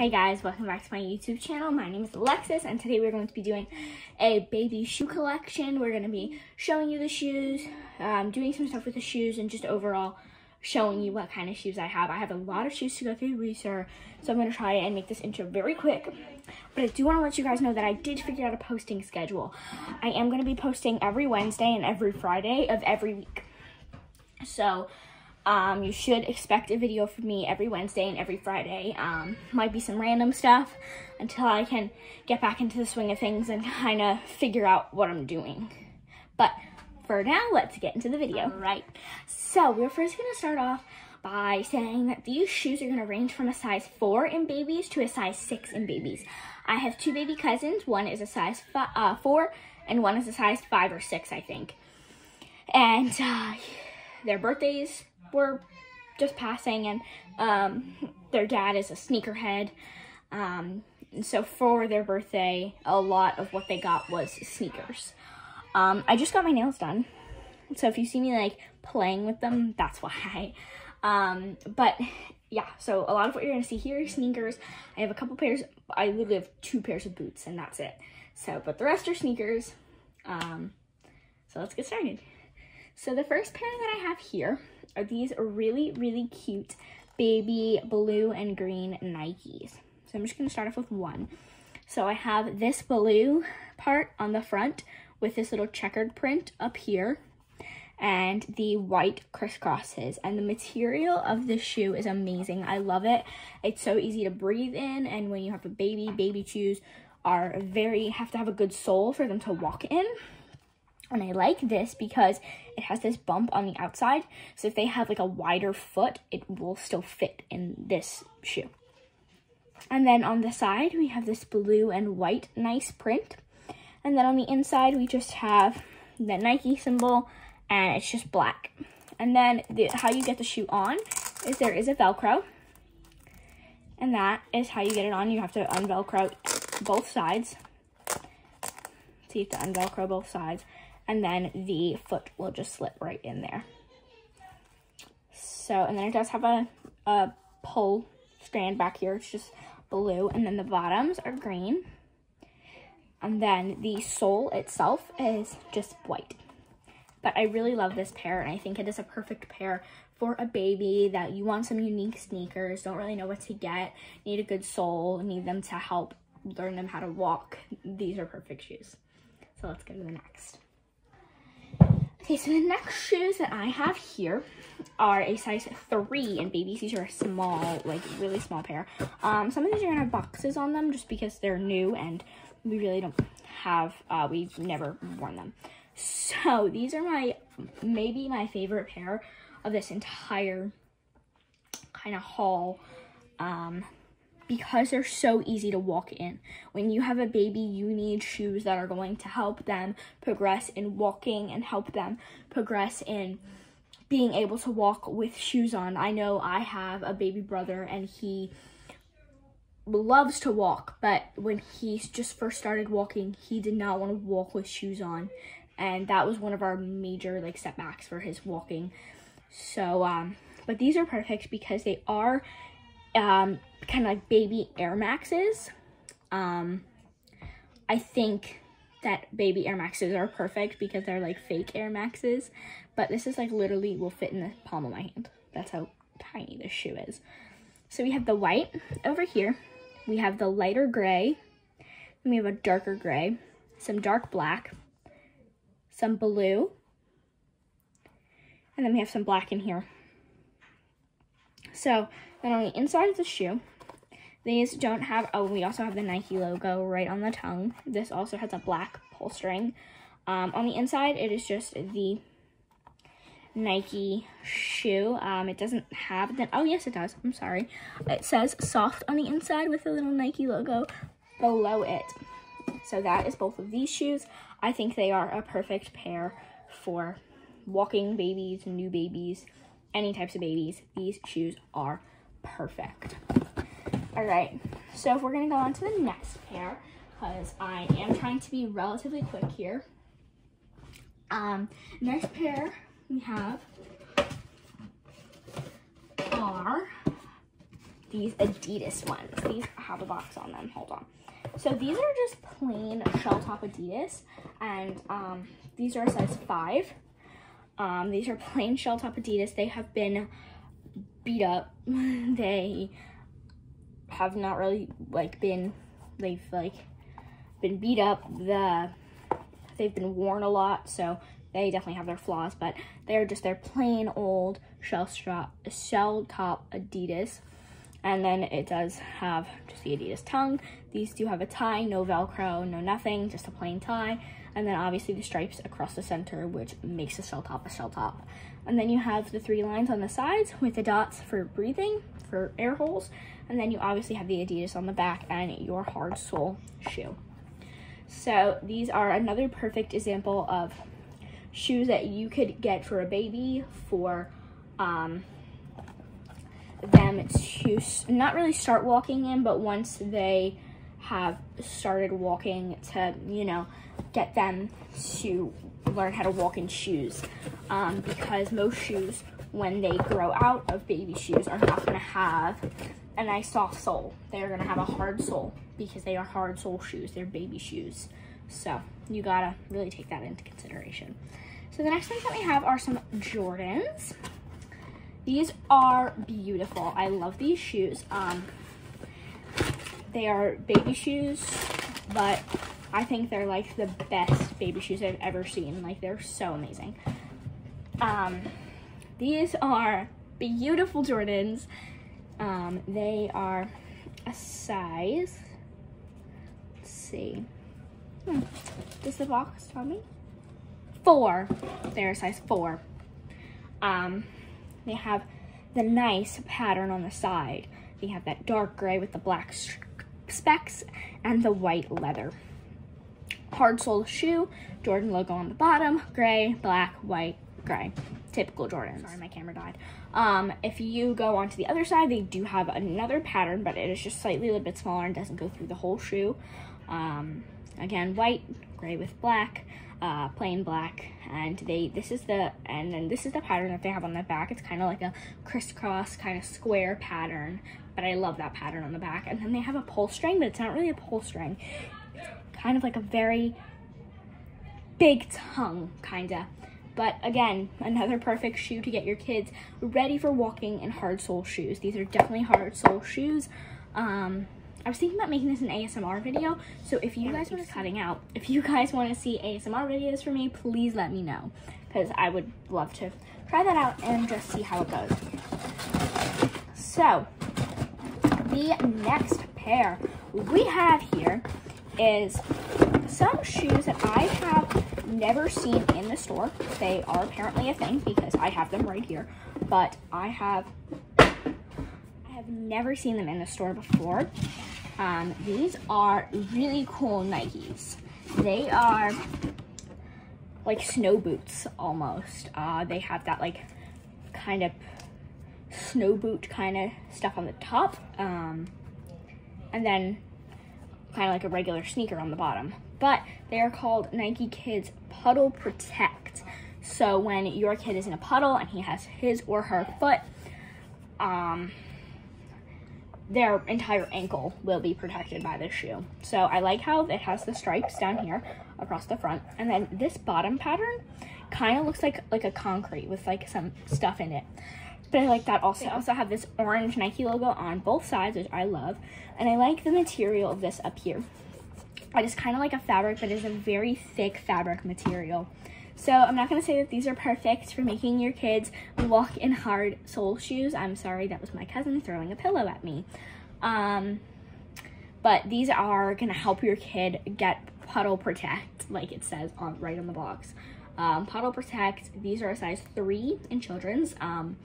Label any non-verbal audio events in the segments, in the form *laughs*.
Hey guys, welcome back to my YouTube channel. My name is Alexis and today we're going to be doing a baby shoe collection. We're going to be showing you the shoes, um, doing some stuff with the shoes and just overall showing you what kind of shoes I have. I have a lot of shoes to go through research, so I'm going to try and make this intro very quick. But I do want to let you guys know that I did figure out a posting schedule. I am going to be posting every Wednesday and every Friday of every week. So um, you should expect a video from me every Wednesday and every Friday. Um, might be some random stuff until I can get back into the swing of things and kind of figure out what I'm doing. But for now, let's get into the video. All right. So we're first going to start off by saying that these shoes are going to range from a size 4 in babies to a size 6 in babies. I have two baby cousins. One is a size uh, 4 and one is a size 5 or 6, I think. And uh, their birthdays were just passing and um, their dad is a sneakerhead. Um, so for their birthday, a lot of what they got was sneakers. Um, I just got my nails done. So if you see me like playing with them, that's why. Um, but yeah, so a lot of what you're gonna see here is sneakers. I have a couple pairs, I literally have two pairs of boots and that's it. So, but the rest are sneakers. Um, so let's get started. So the first pair that I have here are these really, really cute baby blue and green Nikes. So I'm just gonna start off with one. So I have this blue part on the front with this little checkered print up here and the white crisscrosses and the material of this shoe is amazing i love it it's so easy to breathe in and when you have a baby baby shoes are very have to have a good sole for them to walk in and I like this because it has this bump on the outside. So if they have like a wider foot, it will still fit in this shoe. And then on the side, we have this blue and white nice print. And then on the inside, we just have the Nike symbol and it's just black. And then the, how you get the shoe on is there is a Velcro. And that is how you get it on. You have to unvelcro both sides. So you have to unvelcro both sides and then the foot will just slip right in there. So, and then it does have a, a pull strand back here. It's just blue, and then the bottoms are green. And then the sole itself is just white. But I really love this pair, and I think it is a perfect pair for a baby that you want some unique sneakers, don't really know what to get, need a good sole, need them to help learn them how to walk. These are perfect shoes. So let's go to the next. Okay, so the next shoes that I have here are a size 3 and babies. These are a small, like really small pair. Um, some of these are to have boxes on them just because they're new and we really don't have, uh, we've never worn them. So these are my, maybe my favorite pair of this entire kind of haul. Um, because they're so easy to walk in. When you have a baby, you need shoes that are going to help them progress in walking and help them progress in being able to walk with shoes on. I know I have a baby brother and he loves to walk, but when he just first started walking, he did not want to walk with shoes on. And that was one of our major like setbacks for his walking. So, um, but these are perfect because they are um, kind of like baby Air Maxes. Um, I think that baby Air Maxes are perfect because they're like fake Air Maxes, but this is like literally will fit in the palm of my hand. That's how tiny this shoe is. So we have the white over here. We have the lighter gray. We have a darker gray, some dark black, some blue, and then we have some black in here. So then on the inside of the shoe, these don't have, oh, we also have the Nike logo right on the tongue. This also has a black pull string. Um, on the inside, it is just the Nike shoe. Um, it doesn't have, the, oh yes it does, I'm sorry. It says soft on the inside with a little Nike logo below it. So that is both of these shoes. I think they are a perfect pair for walking babies, new babies, any types of babies. These shoes are perfect. All right, so if we're gonna go on to the next pair, because I am trying to be relatively quick here. Um, next pair we have are these Adidas ones. These have a box on them. Hold on. So these are just plain shell top Adidas, and um, these are a size five. Um, these are plain shell top Adidas. They have been beat up. *laughs* they have not really like been they've like been beat up. The they've been worn a lot, so they definitely have their flaws, but they're just their plain old shell strap shell top Adidas. And then it does have just the Adidas tongue. These do have a tie, no Velcro, no nothing, just a plain tie. And then obviously the stripes across the center, which makes a shell top a shell top. And then you have the three lines on the sides with the dots for breathing, for air holes. And then you obviously have the Adidas on the back and your hard sole shoe. So these are another perfect example of shoes that you could get for a baby for um, them to not really start walking in, but once they have started walking to, you know, get them to learn how to walk in shoes. Um, because most shoes, when they grow out of baby shoes, are not going to have a nice soft sole. They're going to have a hard sole because they are hard sole shoes. They're baby shoes. So you got to really take that into consideration. So the next things that we have are some Jordans. These are beautiful. I love these shoes. Um, they are baby shoes, but I think they're like the best baby shoes I've ever seen. Like they're so amazing. Um, these are beautiful Jordans. Um, they are a size, let's see, hmm. does the box tell me? Four, they're a size four. Um, they have the nice pattern on the side. They have that dark gray with the black specs and the white leather. Hard sole shoe, Jordan logo on the bottom, gray, black, white, gray. Typical Jordan. Sorry, my camera died. Um, if you go onto the other side, they do have another pattern, but it is just slightly a little bit smaller and doesn't go through the whole shoe. Um, again, white, gray with black, uh, plain black, and they this is the and then this is the pattern that they have on the back. It's kind of like a crisscross kind of square pattern, but I love that pattern on the back. And then they have a pull string, but it's not really a pull string. It's kind of like a very big tongue, kinda. But again, another perfect shoe to get your kids ready for walking in hard sole shoes. These are definitely hard sole shoes. Um, I was thinking about making this an ASMR video, so if you guys want to cutting out, if you guys want to see ASMR videos for me, please let me know, because I would love to try that out and just see how it goes. So, the next pair we have here is some shoes that I have never seen in the store. They are apparently a thing because I have them right here, but I have I have never seen them in the store before. Um, these are really cool Nikes. They are like snow boots almost. Uh, they have that like kind of snow boot kind of stuff on the top. Um, and then kind of like a regular sneaker on the bottom. But they are called Nike Kids Puddle Protect. So when your kid is in a puddle and he has his or her foot, um, their entire ankle will be protected by this shoe. So I like how it has the stripes down here across the front. And then this bottom pattern kind of looks like like a concrete with like some stuff in it. But I like that also. They also have this orange Nike logo on both sides, which I love. And I like the material of this up here. It is kind of like a fabric, but it is a very thick fabric material. So I'm not going to say that these are perfect for making your kids walk in hard sole shoes. I'm sorry, that was my cousin throwing a pillow at me. Um, but these are going to help your kid get puddle protect, like it says on right on the box. Um, puddle protect, these are a size 3 in children's. Um,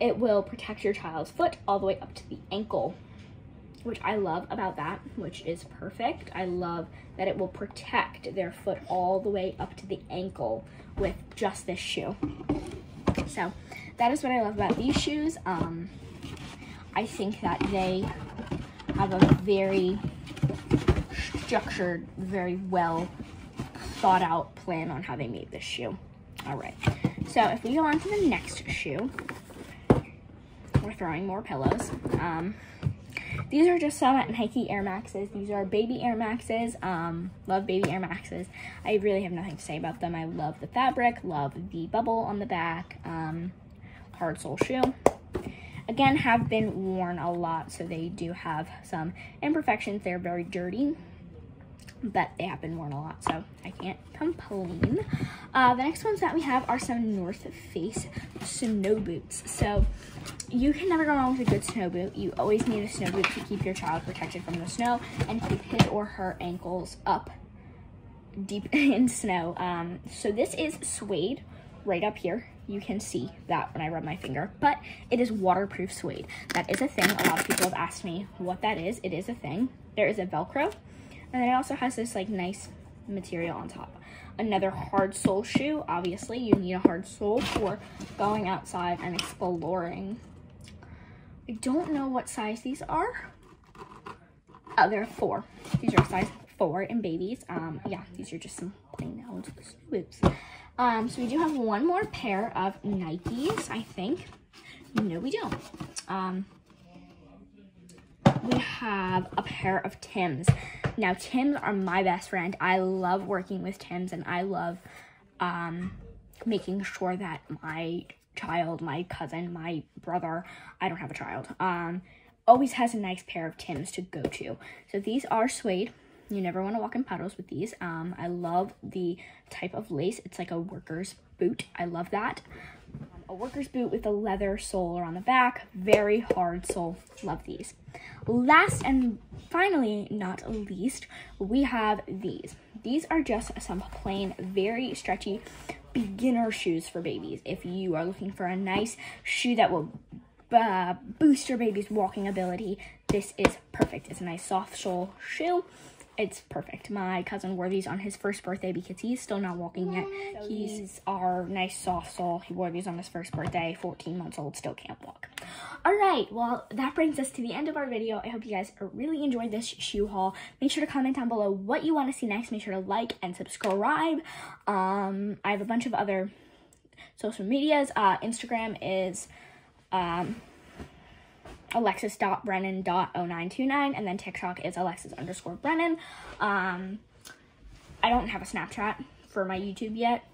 it will protect your child's foot all the way up to the ankle which I love about that, which is perfect. I love that it will protect their foot all the way up to the ankle with just this shoe. So that is what I love about these shoes. Um, I think that they have a very structured, very well thought out plan on how they made this shoe. All right, so if we go on to the next shoe, we're throwing more pillows. Um, these are just some Nike Air Maxes. These are baby Air Maxes. Um, love baby Air Maxes. I really have nothing to say about them. I love the fabric, love the bubble on the back, um, hard sole shoe. Again, have been worn a lot, so they do have some imperfections. They're very dirty, but they have been worn a lot, so I can't complain. Uh, the next ones that we have are some North Face snow boots. So you can never go wrong with a good snow boot. You always need a snow boot to keep your child protected from the snow and keep his or her ankles up deep *laughs* in snow. Um, so this is suede right up here. You can see that when I rub my finger, but it is waterproof suede. That is a thing. A lot of people have asked me what that is. It is a thing. There is a Velcro and then it also has this like nice material on top. Another hard sole shoe. Obviously, you need a hard sole for going outside and exploring. I don't know what size these are. Oh, they're four. These are size four in babies. Um, yeah, these are just some plain old boots. Um, so we do have one more pair of Nikes, I think. No, we don't. Um, we have a pair of Tims. Now, Tims are my best friend. I love working with Tims and I love um, making sure that my child, my cousin, my brother, I don't have a child, um, always has a nice pair of Tims to go to. So these are suede. You never want to walk in puddles with these. Um, I love the type of lace. It's like a worker's boot. I love that a worker's boot with a leather sole around the back. Very hard sole. Love these. Last and finally, not least, we have these. These are just some plain, very stretchy beginner shoes for babies. If you are looking for a nice shoe that will uh, boost your baby's walking ability, this is perfect. It's a nice soft sole shoe it's perfect. My cousin wore these on his first birthday because he's still not walking yet. So he's our nice soft soul. He wore these on his first birthday, 14 months old, still can't walk. All right, well, that brings us to the end of our video. I hope you guys really enjoyed this shoe haul. Make sure to comment down below what you want to see next. Make sure to like and subscribe. Um, I have a bunch of other social medias. Uh, Instagram is um, alexis.brennan.0929 and then TikTok is alexis underscore brennan. Um, I don't have a Snapchat for my YouTube yet.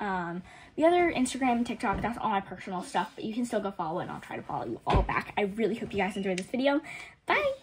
Um, the other Instagram TikTok, that's all my personal stuff, but you can still go follow and I'll try to follow you all back. I really hope you guys enjoyed this video. Bye!